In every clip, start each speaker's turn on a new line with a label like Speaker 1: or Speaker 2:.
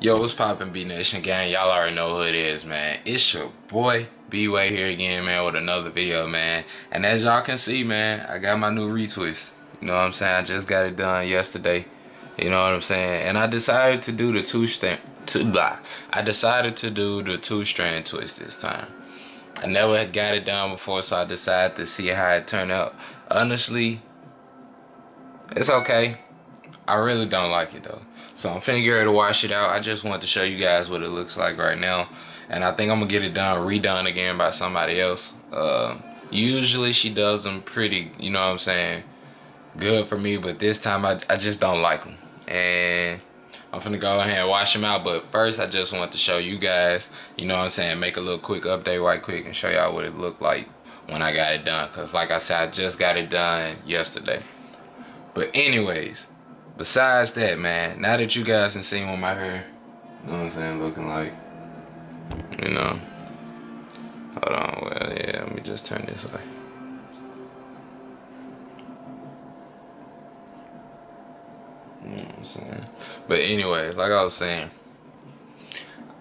Speaker 1: Yo, what's poppin', B Nation gang? Y'all already know who it is, man. It's your boy B-Way here again, man, with another video, man. And as y'all can see, man, I got my new retwist. You know what I'm saying? I just got it done yesterday. You know what I'm saying? And I decided to do the two strand, two blah. I decided to do the two strand twist this time. I never had got it done before, so I decided to see how it turned out. Honestly, it's okay. I really don't like it though. So I'm finna get ready to wash it out. I just want to show you guys what it looks like right now. And I think I'm gonna get it done, redone again by somebody else. Uh, usually she does them pretty, you know what I'm saying, good for me. But this time I, I just don't like them. And I'm finna go ahead and wash them out. But first I just want to show you guys, you know what I'm saying, make a little quick update right quick and show y'all what it looked like when I got it done. Cause like I said, I just got it done yesterday. But anyways, besides that, man, now that you guys have seen what my hair, you know what I'm saying, looking like, you know. Hold on, well, yeah, let me just turn this way. You know what I'm saying? But anyway, like I was saying,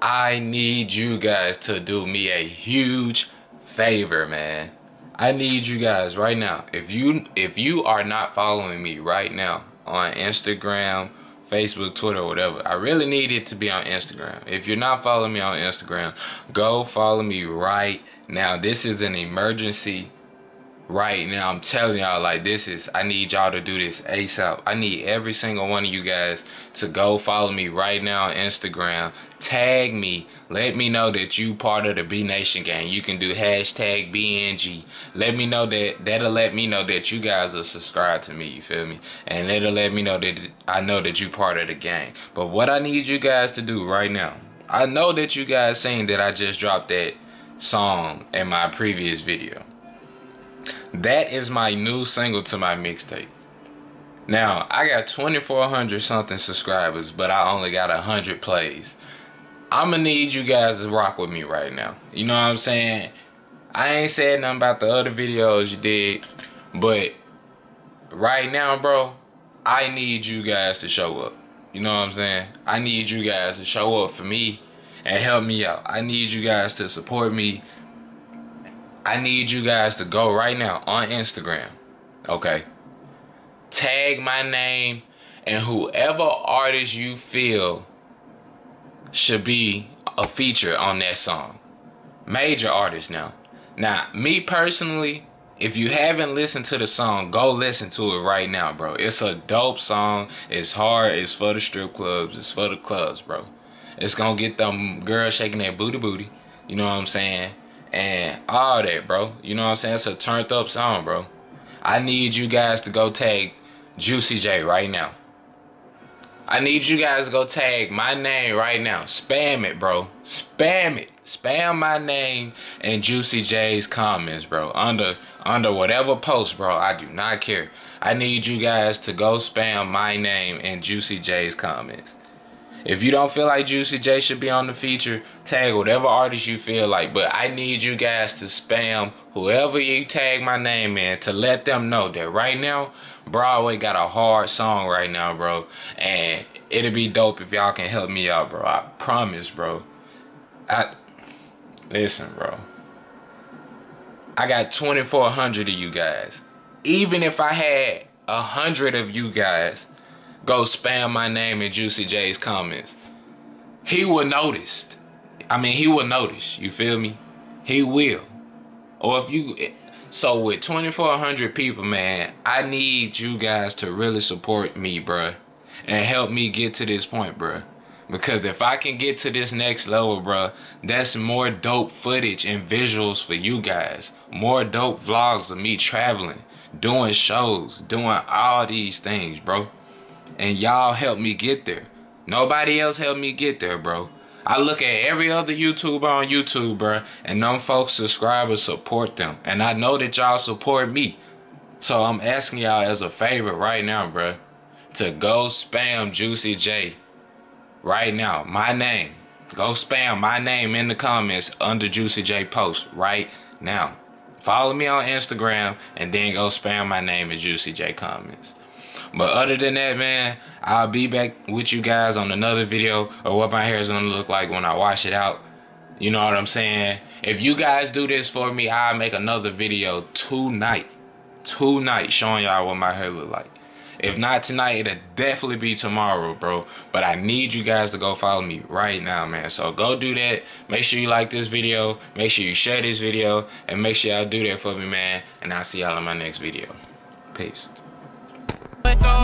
Speaker 1: I need you guys to do me a huge favor, man. I need you guys right now. If you if you are not following me right now on Instagram, Facebook, Twitter, whatever, I really need it to be on Instagram. If you're not following me on Instagram, go follow me right now. This is an emergency right now. I'm telling y'all, like, this is, I need y'all to do this ASAP. I need every single one of you guys to go follow me right now on Instagram. Tag me. Let me know that you part of the B Nation gang. You can do hashtag BNG. Let me know that, that'll let me know that you guys are subscribed to me, you feel me? And it'll let me know that I know that you part of the gang. But what I need you guys to do right now, I know that you guys seen that I just dropped that song in my previous video. That is my new single to my mixtape. Now, I got 2,400 something subscribers, but I only got 100 plays. I'm gonna need you guys to rock with me right now. You know what I'm saying? I ain't said nothing about the other videos you did, but right now, bro, I need you guys to show up. You know what I'm saying? I need you guys to show up for me and help me out. I need you guys to support me I need you guys to go right now on Instagram. Okay. Tag my name and whoever artist you feel should be a feature on that song. Major artist now. Now, me personally, if you haven't listened to the song, go listen to it right now, bro. It's a dope song. It's hard. It's for the strip clubs. It's for the clubs, bro. It's gonna get them girls shaking their booty booty. You know what I'm saying? And all that, bro. You know what I'm saying? It's a turned up song, bro. I need you guys to go tag Juicy J right now. I need you guys to go tag my name right now. Spam it, bro. Spam it. Spam my name and Juicy J's comments, bro. Under under whatever post, bro. I do not care. I need you guys to go spam my name and Juicy J's comments. If you don't feel like Juicy J should be on the feature, tag whatever artist you feel like. But I need you guys to spam whoever you tag my name in to let them know that right now, Broadway got a hard song right now, bro. And it'll be dope if y'all can help me out, bro. I promise, bro. I listen, bro. I got 2,400 of you guys. Even if I had a hundred of you guys go spam my name in Juicy J's comments, he will notice. I mean, he will notice. You feel me? He will. Or if you, so with 2,400 people, man, I need you guys to really support me, bruh. And help me get to this point, bruh. Because if I can get to this next level, bruh, that's more dope footage and visuals for you guys. More dope vlogs of me traveling, doing shows, doing all these things, bro and y'all helped me get there. Nobody else helped me get there, bro. I look at every other YouTuber on YouTube, bro, and them folks subscribers support them. And I know that y'all support me. So I'm asking y'all as a favor right now, bro, to go spam Juicy J right now. My name. Go spam my name in the comments under Juicy J post right now. Follow me on Instagram and then go spam my name in Juicy J comments. But other than that, man, I'll be back with you guys on another video of what my hair is gonna look like when I wash it out. You know what I'm saying? If you guys do this for me, I'll make another video tonight. Tonight showing y'all what my hair look like. If not tonight, it'll definitely be tomorrow, bro. But I need you guys to go follow me right now, man. So go do that. Make sure you like this video. Make sure you share this video. And make sure y'all do that for me, man. And I'll see y'all in my next video. Peace.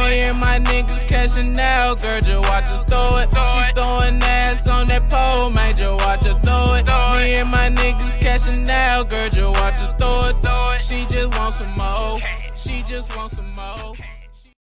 Speaker 2: Me and my niggas cashing out, girl, just watch us throw it. She throwing ass on that pole, man, just watch her throw it. Me and my niggas cashing out, girl, just watch us throw it. She just wants some more. She just wants some more.